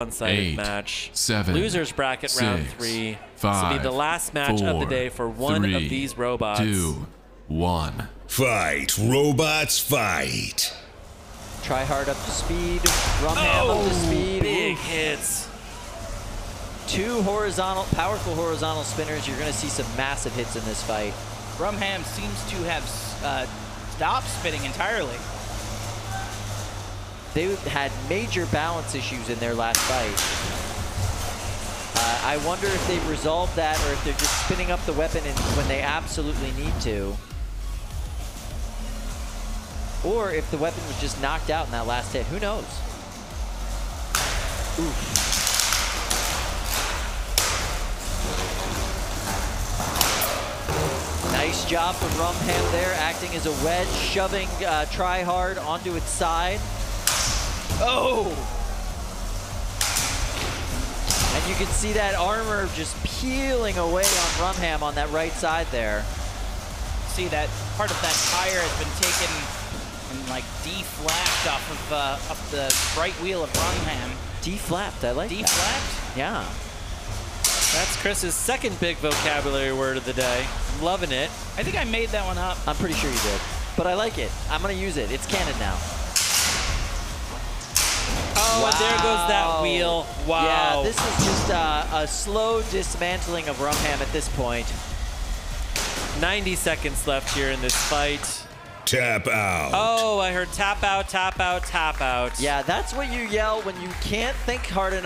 one-sided Eight, match. seven, Losers bracket round six, three. this will five, be the last match of the four, day for one three, of these robots. Two, one. Fight, robots, fight. Tryhard up to speed. Rumham up to speed. Oh, Big Oof. hits. Two horizontal, powerful horizontal spinners. You're going to see some massive hits in this fight. Rumham seems to have uh, stopped spinning entirely. They had major balance issues in their last fight. Uh, I wonder if they've resolved that or if they're just spinning up the weapon when they absolutely need to. Or if the weapon was just knocked out in that last hit. Who knows? Oof. Nice job from Rumham there, acting as a wedge, shoving uh, Tryhard onto its side. Oh! And you can see that armor just peeling away on Rumham on that right side there. See that part of that tire has been taken and like deflapped off of uh, off the right wheel of Rumham. Deflapped, I like that. Deflapped? Yeah. That's Chris's second big vocabulary word of the day. I'm loving it. I think I made that one up. I'm pretty sure you did. But I like it. I'm going to use it. It's canon now. Oh, and there goes that Wow. wheel. Wow. Yeah, this is just uh, a slow dismantling of Rumham at this point. 90 seconds left here in this fight. Tap out. Oh, I heard tap out, tap out, tap out. Yeah, that's what you yell when you can't think hard enough.